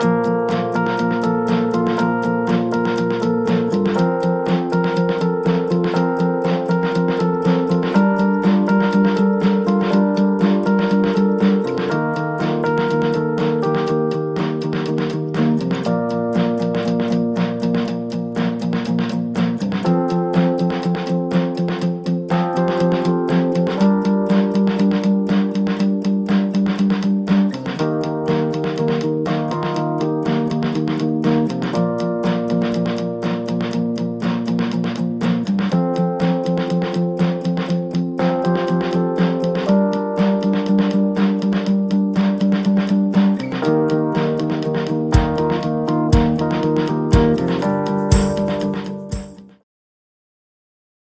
you.